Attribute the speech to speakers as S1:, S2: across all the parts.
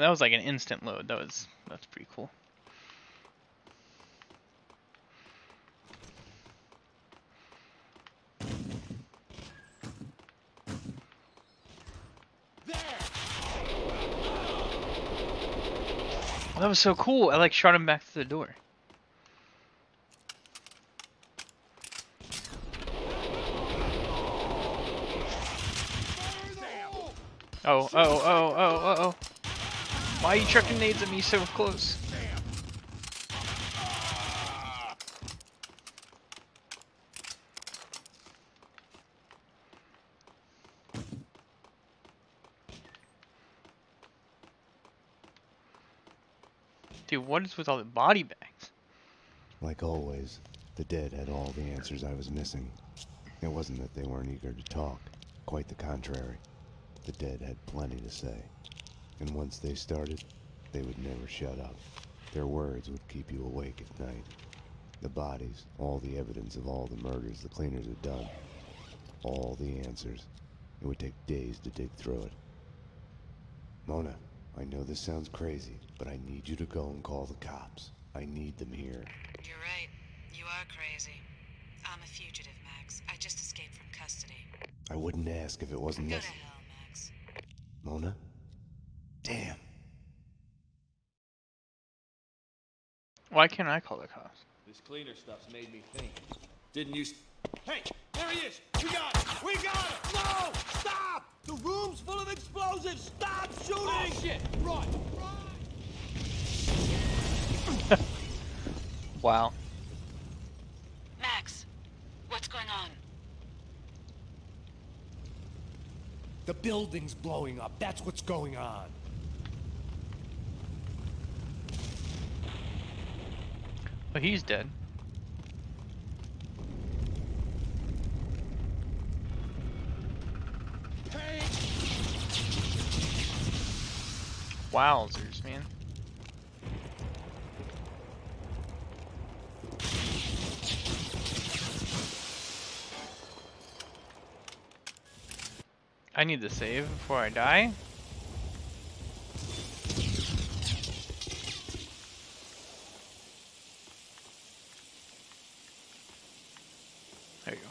S1: That was like an instant load. That was that's pretty cool. that was so cool. I like shot him back to the door. Oh, oh, oh, oh, oh, oh. Why are you chucking nades at me so close? Dude, what is with all the body bags?
S2: Like always, the dead had all the answers I was missing. It wasn't that they weren't eager to talk. Quite the contrary. The dead had plenty to say. And once they started, they would never shut up. Their words would keep you awake at night. The bodies, all the evidence of all the murders the cleaners had done. All the answers. It would take days to dig through it. Mona, I know this sounds crazy, but I need you to go and call the cops. I need them here.
S3: You're right. You are crazy. I'm a fugitive, Max. I just escaped from custody.
S2: I wouldn't ask if it wasn't
S3: Go to
S2: necessary.
S3: hell, Max.
S2: Mona? Damn.
S1: Why can't I call the cops?
S4: This cleaner stuff's made me think. Didn't you? Hey, there he is! We got it! We got it! No! Stop! The room's full of explosives! Stop shooting! Oh shit! Run! Run!
S1: Wow.
S3: Max, what's going on?
S5: The building's blowing up. That's what's going on.
S1: But he's dead. Wowzers, man. I need to save before I die. There you go.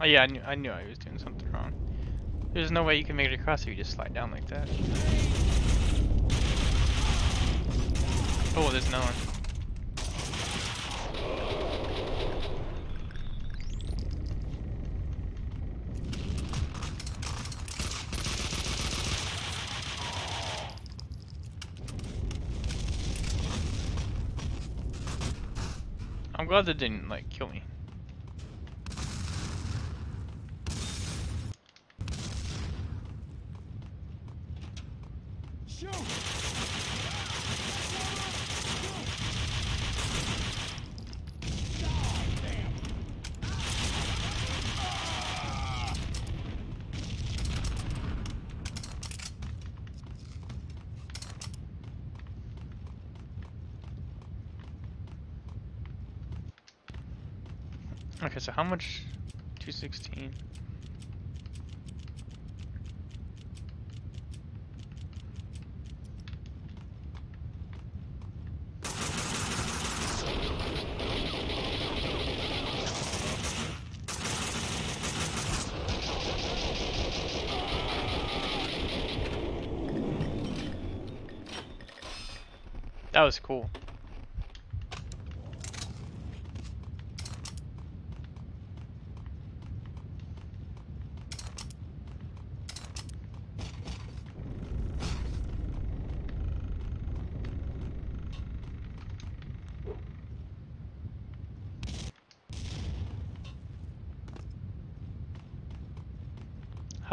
S1: Oh yeah, I knew I knew I was doing something wrong. There's no way you can make it across if you just slide down like that. Oh, there's no one. I'm glad that didn't like kill me.
S4: Shoot!
S1: Okay, so how much? 216. That was cool.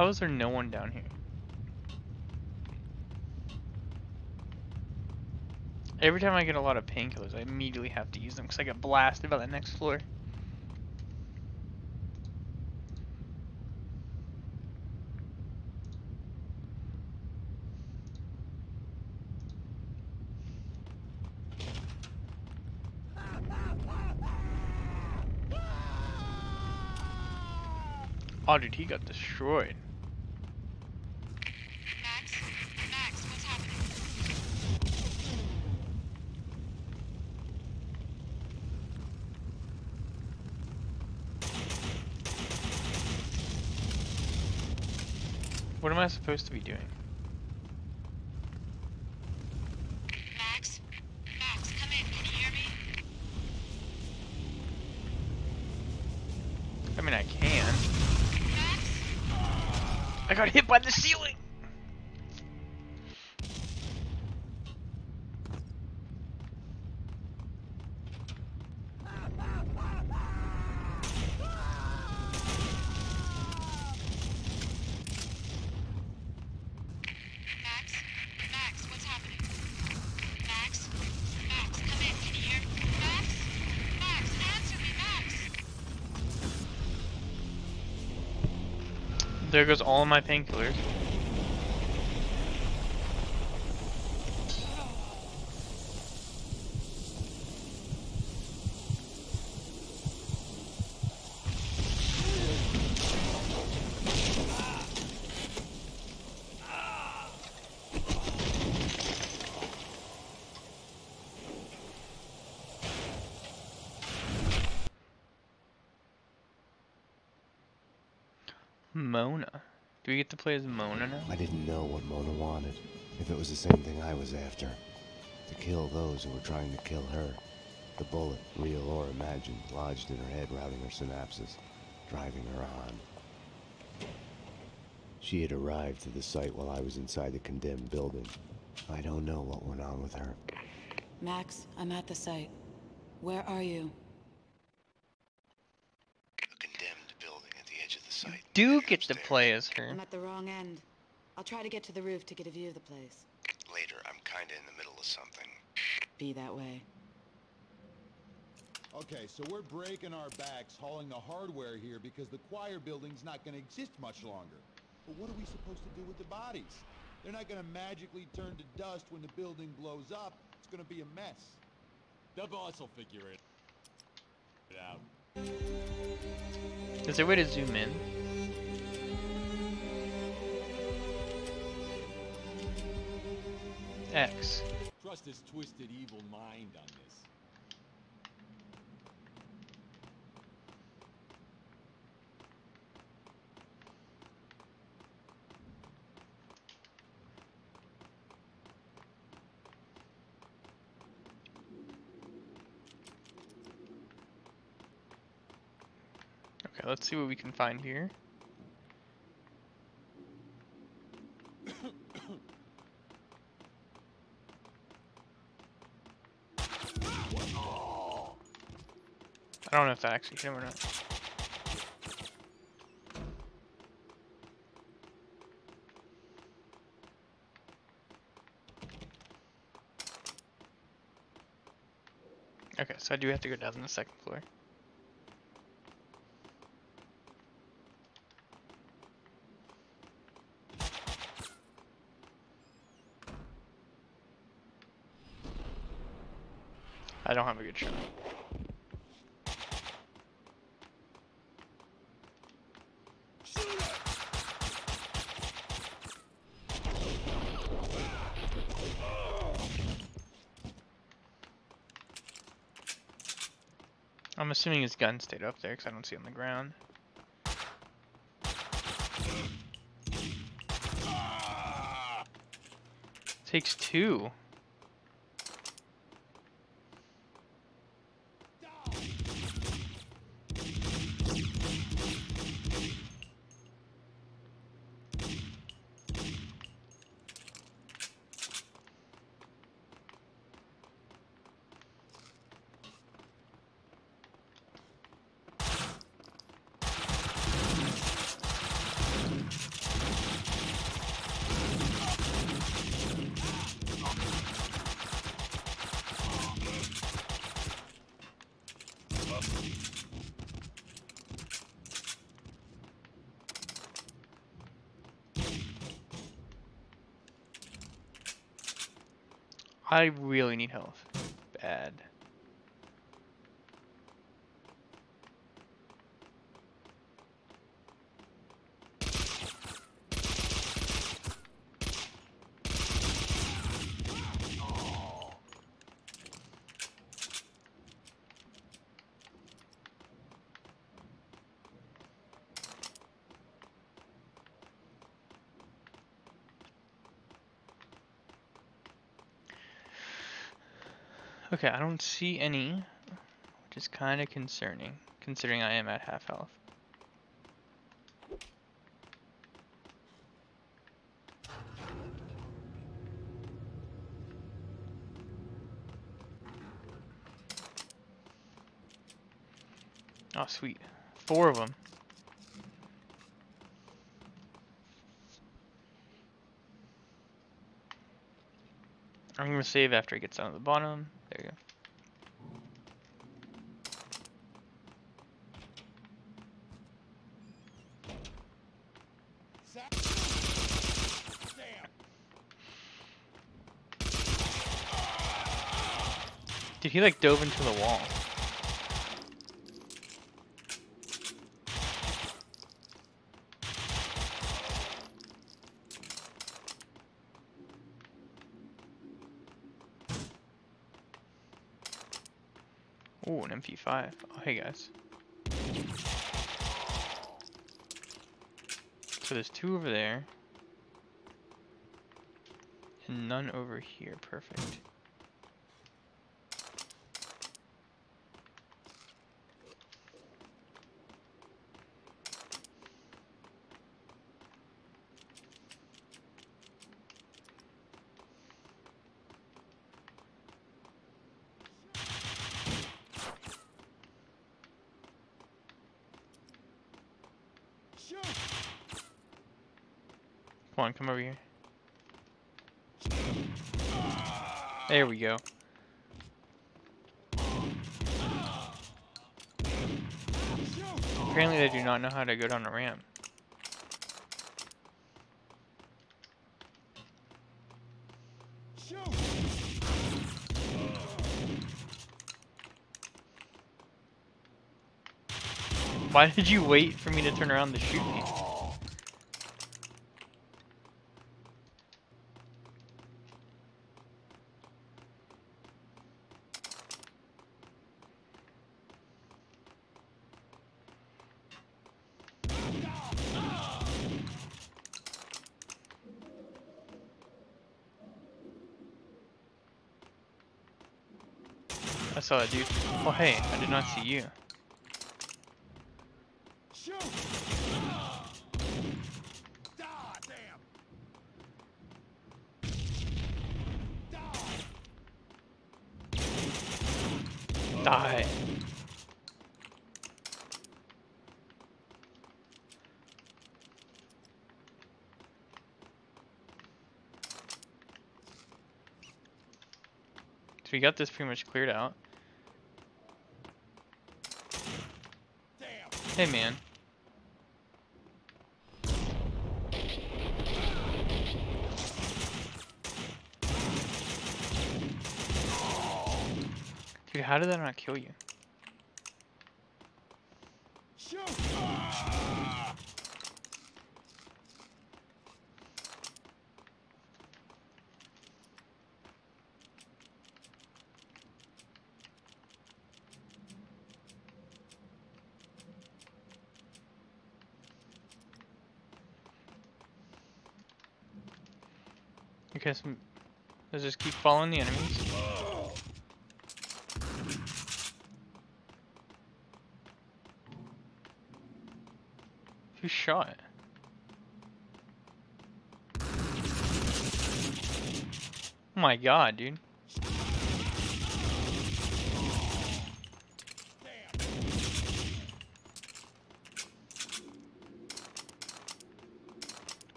S1: How is there no one down here? Every time I get a lot of painkillers, I immediately have to use them because I get blasted by the next floor. Oh, dude, he got destroyed. What am I supposed to be doing?
S3: Max? Max, come in. Can you hear me?
S1: I mean, I can.
S3: Max?
S1: I got hit by the ceiling! Goes all my painkillers. Mona. Do we get to play as Mona now?
S2: I didn't know what Mona wanted, if it was the same thing I was after. To kill those who were trying to kill her. The bullet, real or imagined, lodged in her head, routing her synapses, driving her on. She had arrived to the site while I was inside the condemned building. I don't know what went on with her.
S3: Max, I'm at the site. Where are you?
S2: A condemned building at the edge of the site.
S1: Do get to play as her.
S3: I'm at the wrong end. I'll try to get to the roof to get a view of the place.
S2: Later, I'm kinda in the middle of something.
S3: Be that way.
S6: Okay, so we're breaking our backs hauling the hardware here because the choir building's not gonna exist much longer. But what are we supposed to do with the bodies? They're not gonna magically turn to dust when the building blows up. It's gonna be a mess.
S4: The boss will figure it it out.
S1: Is there a way to zoom in? X.
S4: Trust his twisted evil mind on this.
S1: Okay, let's see what we can find here. I don't know if that actually hit him or not. Okay, so I do have to go down to the second floor. I'm assuming his gun stayed up there because I don't see it on the ground. Takes two. I really need health. Bad. Okay, I don't see any, which is kind of concerning, considering I am at half health. Oh, sweet. Four of them. I'm gonna save after it gets down to the bottom. There you go. Dude, he like dove into the wall. MP5. Oh, hey guys. So there's two over there. And none over here. Perfect. Come on, come over here. There we go. Apparently they do not know how to go down a ramp. Why did you wait for me to turn around to shoot me? I saw that dude. Oh hey, I did not see you. Die. So we got this pretty much cleared out. Hey man. Dude, how did that not kill you? So let's just keep following the enemies. Who shot? Oh my god, dude.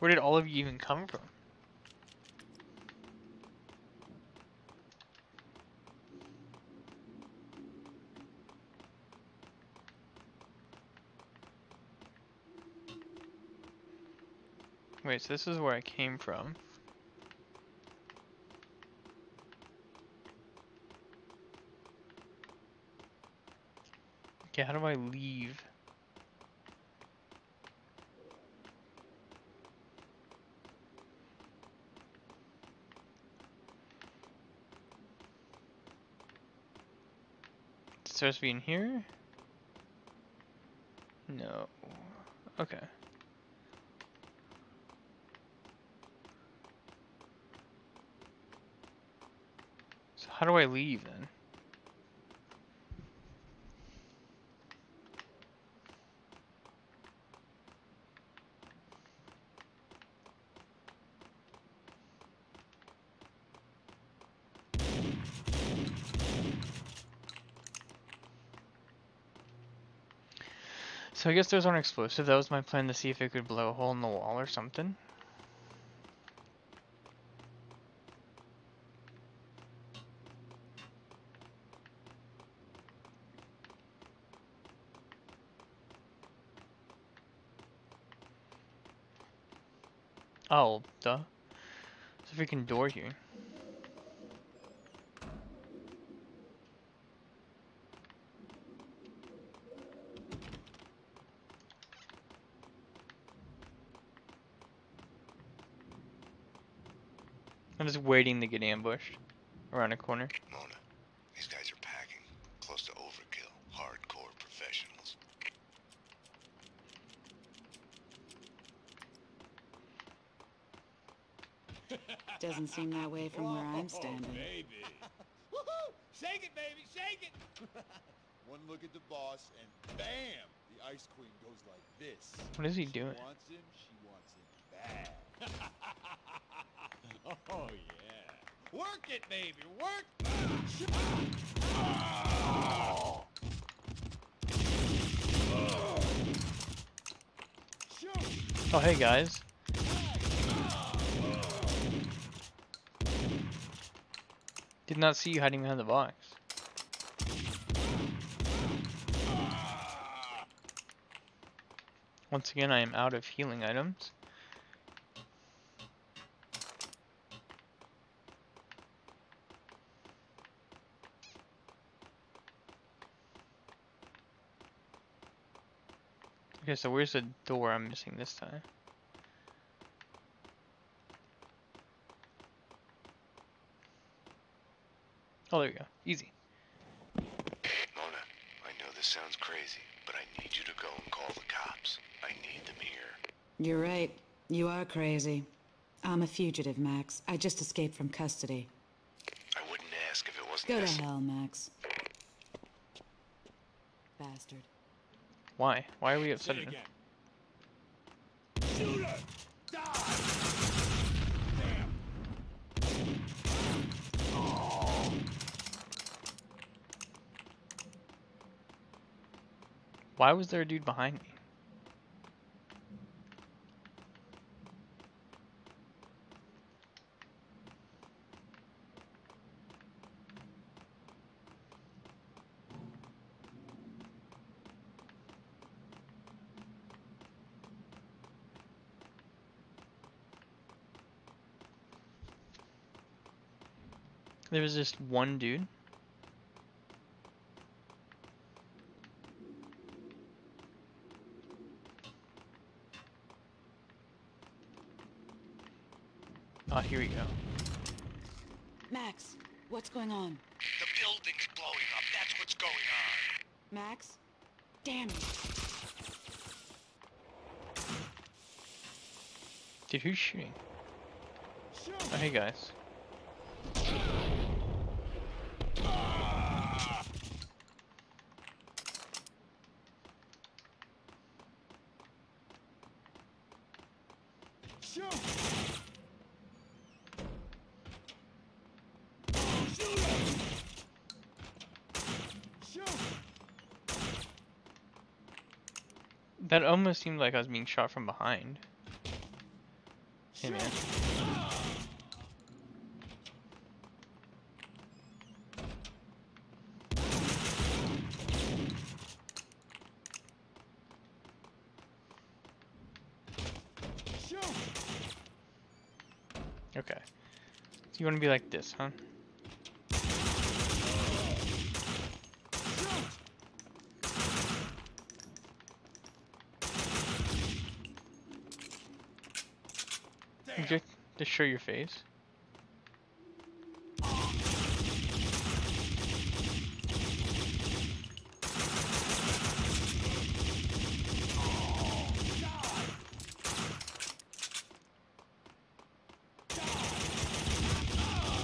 S1: Where did all of you even come from? Wait, so this is where I came from. Okay, how do I leave? It's supposed to be in here? No. Okay. How do I leave then? So I guess there's an explosive. That was my plan to see if it could blow a hole in the wall or something. Oh, duh. There's a freaking door here. I'm just waiting to get ambushed around a corner.
S2: Mona, these guys are packing. Close to overkill. Hardcore professionals.
S7: Doesn't seem that way from where I'm standing.
S6: Baby. Woohoo! Shake it, baby, shake it! One look at the boss, and bam! The Ice Queen goes like this.
S1: What is he
S6: She
S1: doing?
S6: wants him, she wants him bad. oh, yeah. Work it, baby, work! Shoot!
S1: Oh, hey guys. Did not see you hiding behind the box. Once again, I am out of healing items. Okay, so where's the door I'm missing this time? Oh, there you go. Easy.
S2: Mona, I know this sounds crazy, but I need you to go and call the cops. I need them here.
S7: You're right. You are crazy. I'm a fugitive, Max. I just escaped from custody.
S2: I wouldn't ask if it wasn't
S7: Go to hell, Max. Bastard.
S1: Why? Why are we upset
S6: it
S1: him?
S6: again. Shoot her! Die! Damn!
S1: Why was there a dude behind me? There was just one dude. Oh, here we go.
S7: Max, what's going on?
S5: The building's blowing up. That's what's going on.
S7: Max? Damn it.
S1: Dude, who's shooting? Oh, hey guys.
S6: Shoot! Shoot her! Shoot!
S1: That almost seemed like I was being shot from behind. Hey man. Okay. So you want to be like this, huh?
S6: Shoot! Damn!
S1: Just, just show your face.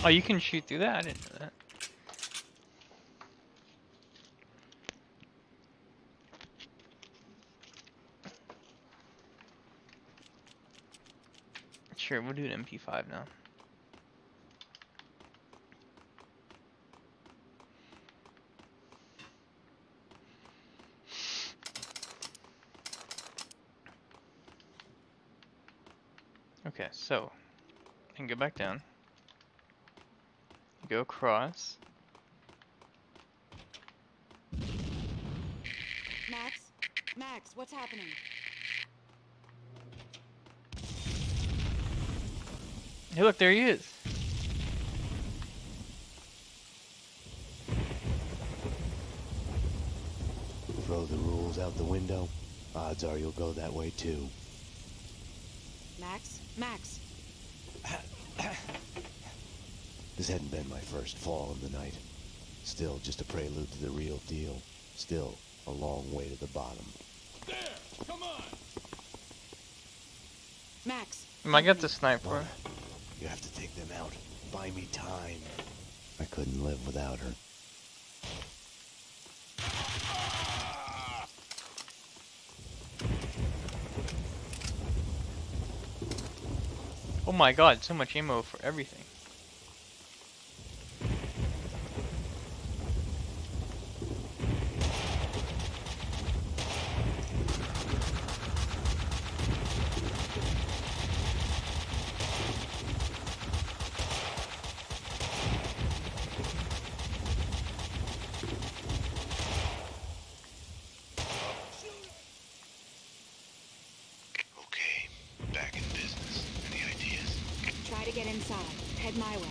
S1: Oh, you can shoot through that? I didn't know that. Sure, we'll do an MP5 now. Okay, so, and can go back down, go across.
S7: Max, Max, what's happening?
S1: Hey, look, there he is.
S2: Throw the rules out the window. Odds are you'll go that way too.
S7: Max? Max?
S2: This hadn't been my first fall in the night. Still just a prelude to the real deal. Still a long way to the bottom.
S4: There! Come on!
S7: Max?
S1: Am I might get the sniper.
S2: Mona, you have to take them out. Buy me time. I couldn't live without her.
S1: Oh my god, so much ammo for everything.
S2: Okay, back in business. Any ideas?
S7: Try to get inside. Head my way.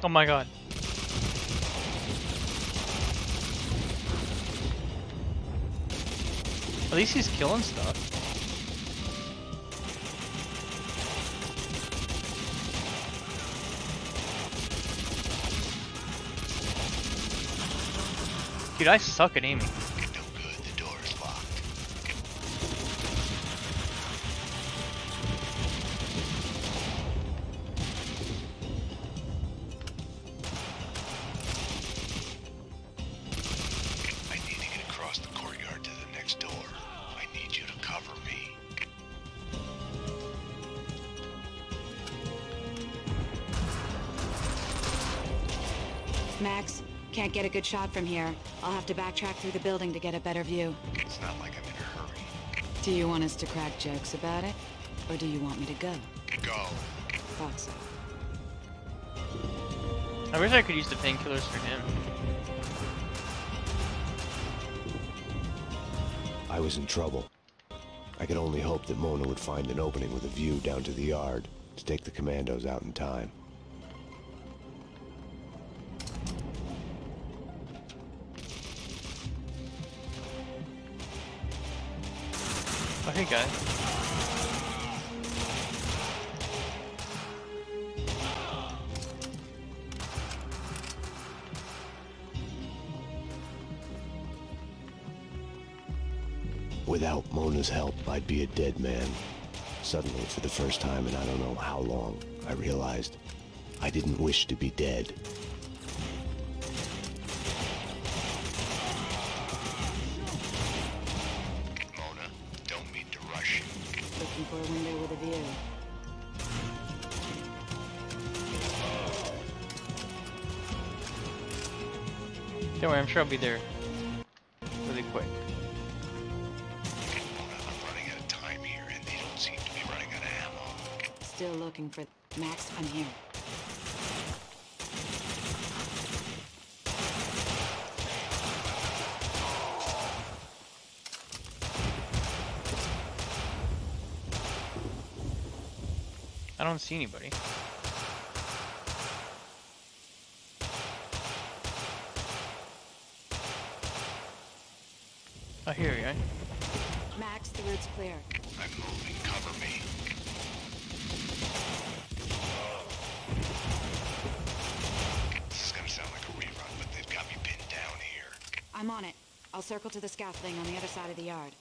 S1: Oh my god. At least he's killing stuff. Dude, I suck at aiming.
S7: A good shot from here. I'll have to backtrack through the building to get a better view.
S2: It's not like I'm in a hurry.
S7: Do you want us to crack jokes about it? Or do you want me to go?
S2: Go.
S7: Thought so.
S1: I wish I could use the painkillers for him.
S2: I was in trouble. I could only hope that Mona would find an opening with a view down to the yard to take the commandos out in time.
S1: Guys.
S2: Without Mona's help, I'd be a dead man. Suddenly, for the first time in I don't know how long, I realized I didn't wish to be dead.
S1: Sure I'll be there really quick.
S2: Running out of time here, and they don't seem to be running out of ammo.
S7: Still looking for... Max, I'm here.
S1: I don't see anybody. Oh, here we go.
S7: Max, the route's clear.
S2: I'm moving. Cover me. This is gonna sound like a rerun, but they've got me pinned down here.
S7: I'm on it. I'll circle to the scaffolding on the other side of the yard.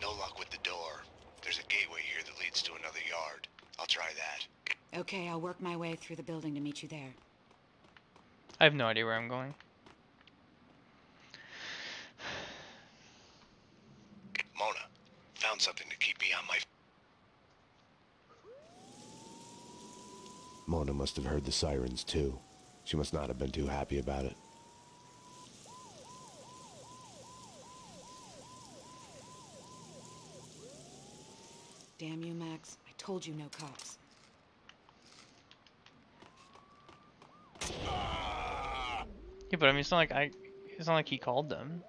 S2: No luck with the door. There's a gateway here that leads to another yard. I'll try that.
S7: Okay, I'll work my way through the building to meet you there.
S1: I have no idea where I'm going.
S2: found something to keep me on my... Mona must have heard the sirens too. She must not have been too happy about it.
S7: Damn you, Max. I told you no cops.
S1: Yeah, but I mean, it's not like I. It's not like he called them.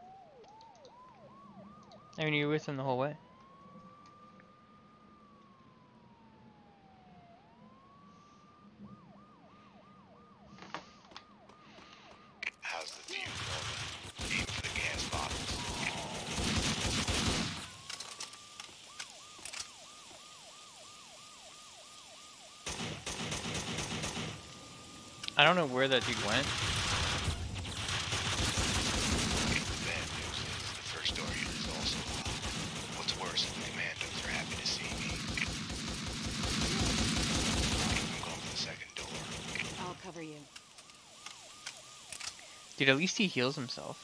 S1: I mean, you were with him the whole way.
S2: How's the view, Mona? Aim for the gas bottles.
S1: I don't know where that dude went.
S2: The bad news is the first door here is also locked. What's worse, the commandos are happy to see me. I'm going for the second door.
S7: I'll cover you.
S1: Dude, at least he heals himself.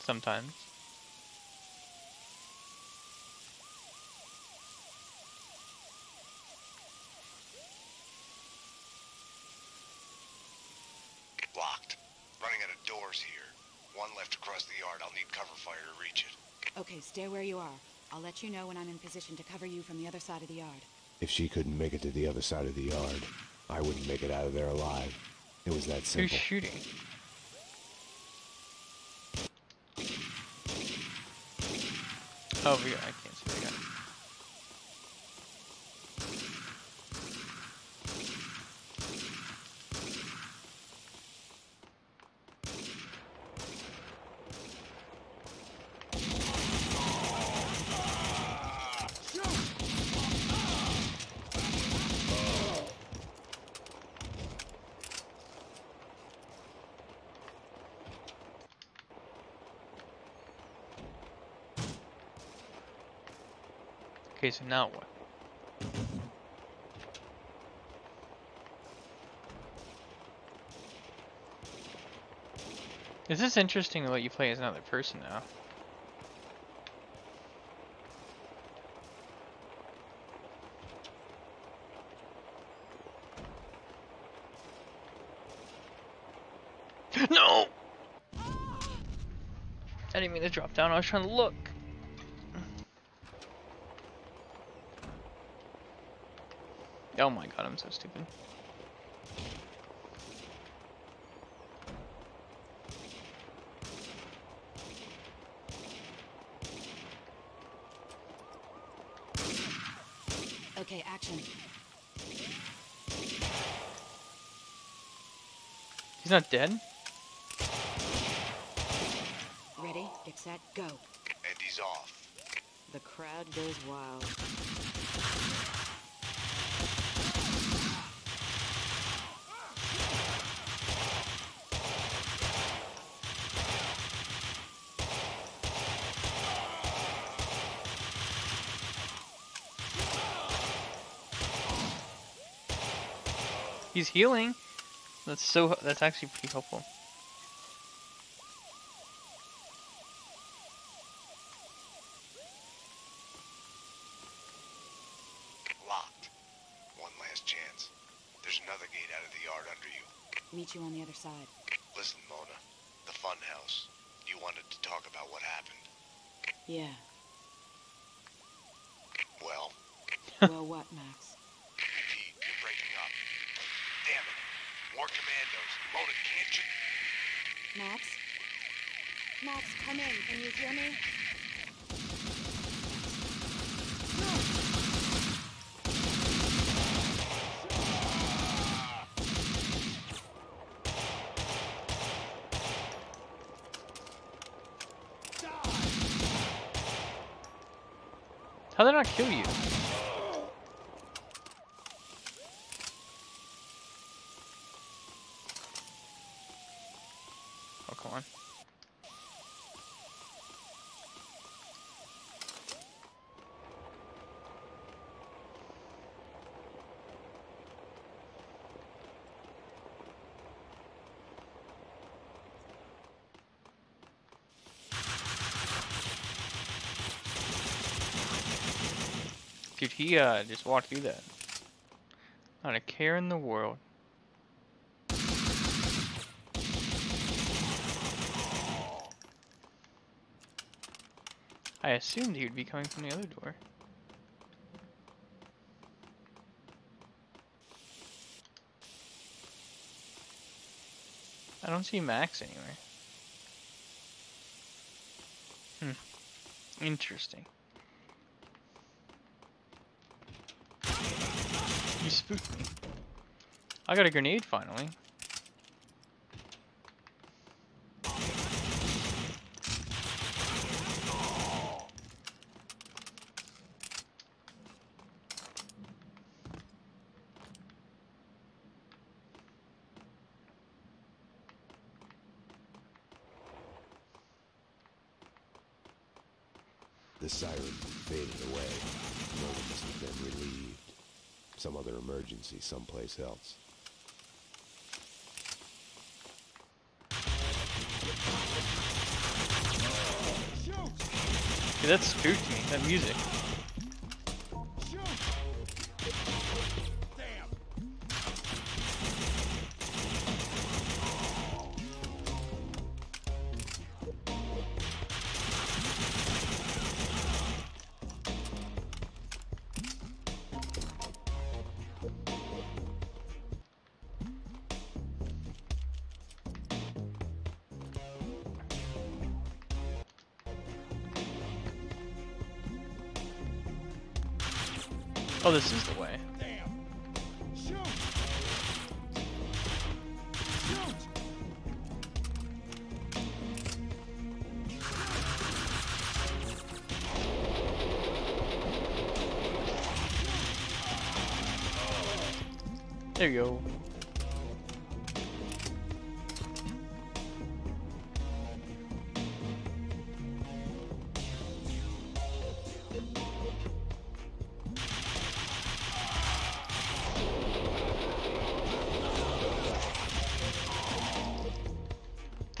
S1: Sometimes.
S2: Locked. Running out of doors here. One left across the yard. I'll need cover fire to reach it.
S7: Okay, stay where you are. I'll let you know when I'm in position to cover you from the other side of the yard.
S2: If she couldn't make it to the other side of the yard, I wouldn't make it out of there alive. It was that simple.
S1: Who's
S2: simple.
S1: shooting? Oh, we, I can't see the guy. Okay, so now what? Is this interesting to let you play as another person now? No! I didn't mean to drop down, I was trying to look. Oh my god, I'm so stupid.
S7: Okay, action.
S1: He's not dead?
S7: Ready, get set, go.
S2: And he's off.
S7: The crowd goes wild.
S1: He's healing. That's so. That's actually pretty helpful.
S2: Locked. One last chance. There's another gate out of the yard under you.
S7: Meet you on the other side.
S2: Listen, Mona. The fun house. You wanted to talk about what happened.
S7: Yeah.
S2: Well,
S7: well, what, Max?
S2: Pete, you're breaking up. Damn it. More commandos. Mona, can't you?
S7: Max? Max, come in. Can you hear me?
S1: How did I not kill you? Dude, he uh just walked through that. Not a care in the world. I assumed he would be coming from the other door. I don't see Max anywhere. Hmm. Interesting. You spooked me. I got a grenade finally.
S2: The siren faded away. No one must have been relieved. Some other emergency someplace else.
S1: Dude, that spooked me, that music. Oh, this is the way. There you go.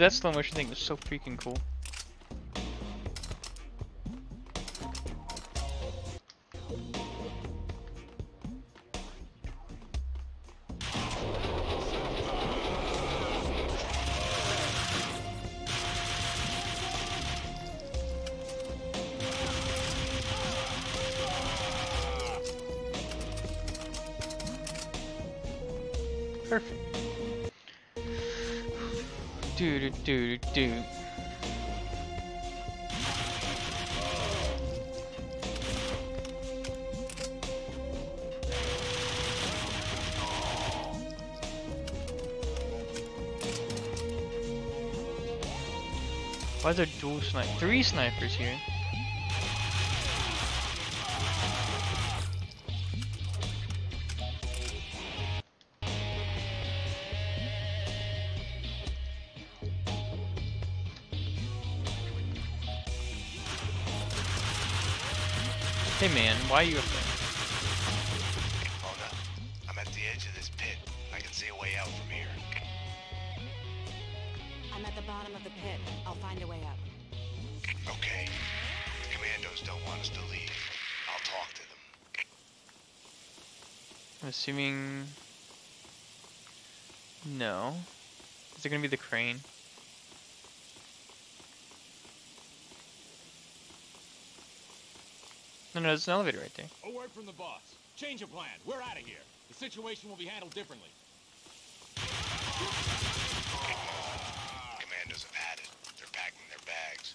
S1: That slow motion thing is so freaking cool. Perfect. Do do do do do. Why is there dual snipe? Three snipers here. Why are you up there?
S2: Hold up. I'm at the edge of this pit. I can see a way out from here.
S3: I'm at the bottom of the pit. I'll find a way up.
S2: Okay. The commandos don't want us to leave. I'll talk to them.
S1: I'm assuming... No. Is it gonna be the crane? No, no, there's an elevator right there.
S4: A word from the boss. Change of plan. We're out of here. The situation will be handled differently.
S2: Commandos have had it. They're packing their bags.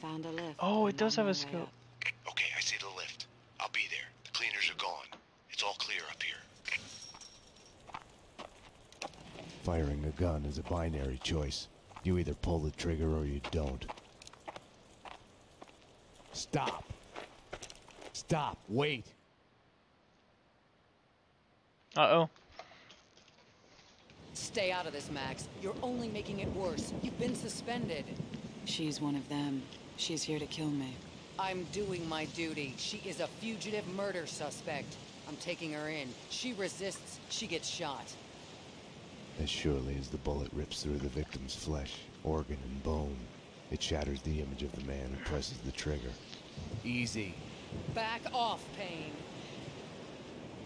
S7: Found a lift.
S1: Oh, it does have a scope.
S2: Okay, I see the lift. I'll be there. The cleaners are gone. It's all clear up here. Firing a gun is a binary choice. You either pull the trigger or you don't.
S5: Stop. Stop. Wait.
S1: Uh-oh.
S8: Stay out of this, Max. You're only making it worse. You've been suspended.
S7: She's one of them. She's here to kill me.
S8: I'm doing my duty. She is a fugitive murder suspect. I'm taking her in. She resists, she gets shot.
S2: As surely as the bullet rips through the victim's flesh, organ, and bone, it shatters the image of the man who presses the trigger.
S5: Easy.
S8: Back off, Payne.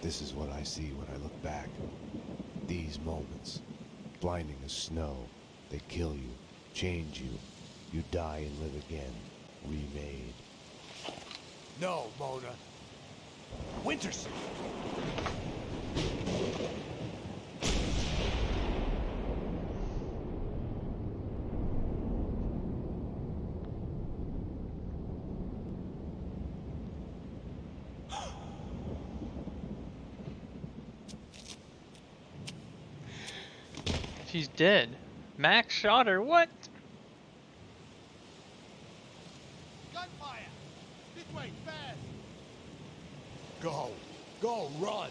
S2: This is what I see when I look back. These moments, blinding as snow, they kill you, change you. You die and live again, remade.
S5: No, Mona. Winterson.
S1: Dead. Max shot her. What?
S6: Gunfire! This way, fast!
S5: Go. Go, run.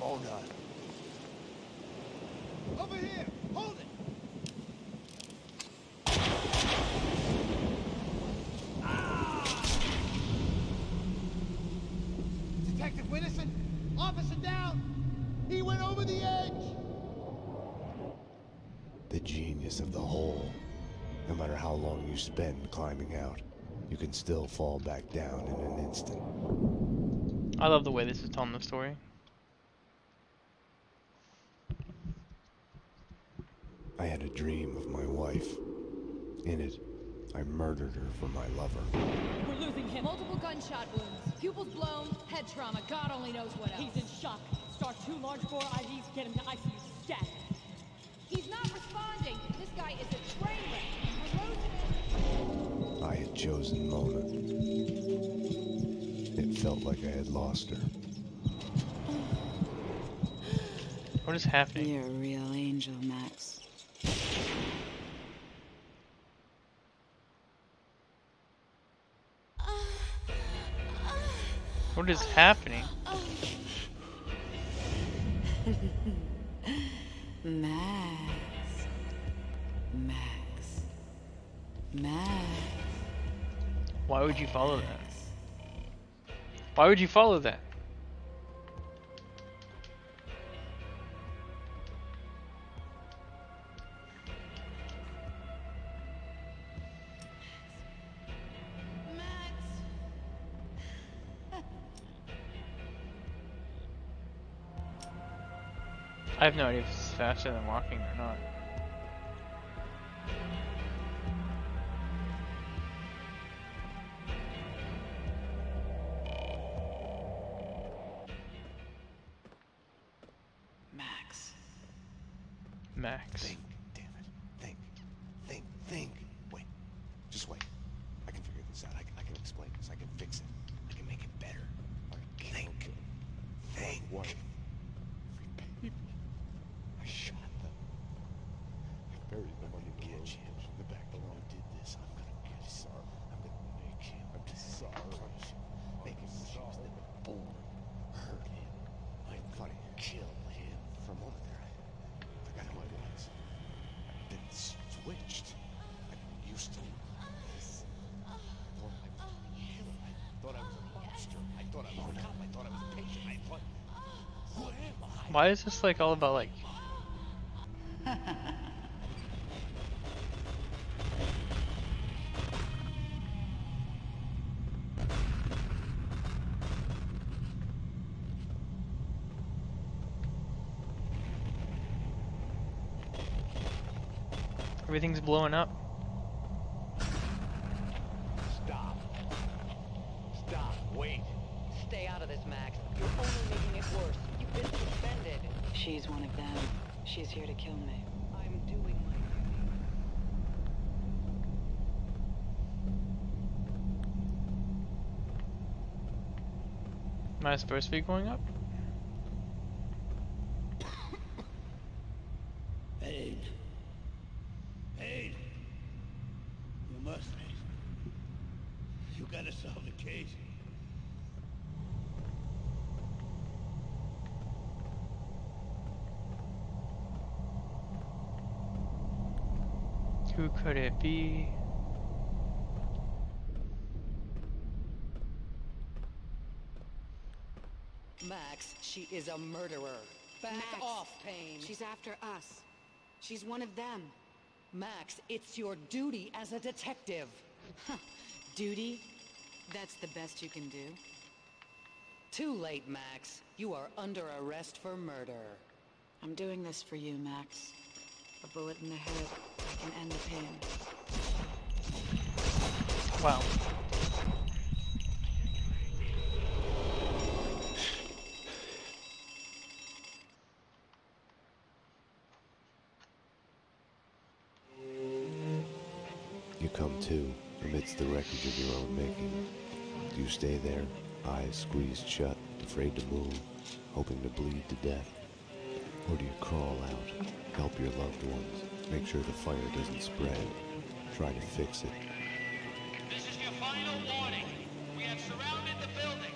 S5: Mona.
S6: Over here! Hold it! Ah! Detective Winterson! Officer down! He went over the edge!
S2: The genius of the hole. No matter how long you spend climbing out, you can still fall back down in an instant.
S1: I love the way this is telling the story.
S2: I had a dream of my wife. In it, I murdered her for my lover.
S9: We're losing him. Multiple gunshot wounds. Pupils blown, head trauma, God only knows what else.
S10: He's in shock. Start two large bore IVs, get him to ICU
S2: chosen Mona. It felt like I had lost her.
S1: What is happening?
S7: You're a real angel, Max.
S1: What is happening?
S7: Max. Max. Max.
S1: Why would you follow that? Why would you follow that? I have no idea if it's faster than walking or not. Why is this like all about like Everything's blowing up.
S5: Stop. Stop. Wait.
S8: Stay out of this, Max. You're only making it worse. You've been suspended.
S7: She's one of them. She's here to kill me.
S8: I'm doing my duty.
S1: I supposed to be going up?
S4: Pain. Pain. You must be. You gotta solve the case.
S1: Who could it be?
S8: Max, she is a murderer. Back
S7: Max,
S8: off, Payne.
S7: She's after us. She's one of them.
S8: Max, it's your duty as a detective.
S7: Duty? That's the best you can do?
S8: Too late, Max. You are under arrest for murder.
S7: I'm doing this for you, Max. A bullet in the head. I can end the pain.
S1: Wow.
S2: You come to, amidst the wreckage of your own making. Do you stay there, eyes squeezed shut, afraid to move, hoping to bleed to death? Or do you crawl out, help your loved ones, make sure the fire doesn't spread, try to fix it?
S4: This is your final warning. We have surrounded the building.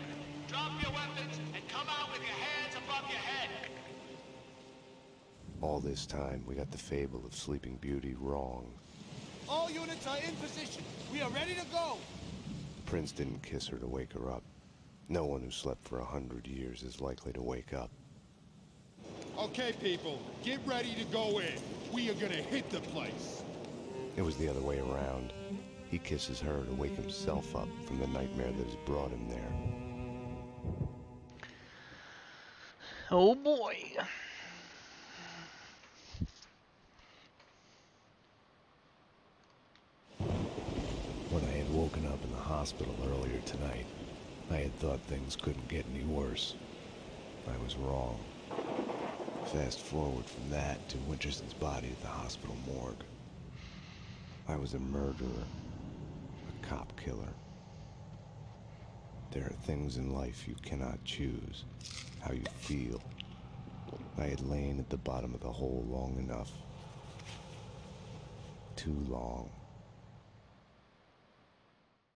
S4: Drop your weapons and come out with your hands above your head.
S2: All this time, we got the fable of Sleeping Beauty wrong.
S5: All units are in position. We are ready to go.
S2: Prince didn't kiss her to wake her up. No one who slept for a hundred years is likely to wake up.
S6: Okay, people, get ready to go in. We are gonna hit the place.
S2: It was the other way around. He kisses her to wake himself up from the nightmare that has brought him there.
S1: Oh boy.
S2: When I had woken up in the hospital earlier tonight, I had thought things couldn't get any worse. I was wrong. Fast forward from that to Winterson's body at the hospital morgue. I was a murderer, a cop killer. There are things in life you cannot choose. How you feel. I had lain at the bottom of the hole long enough. Too long.